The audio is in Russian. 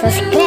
со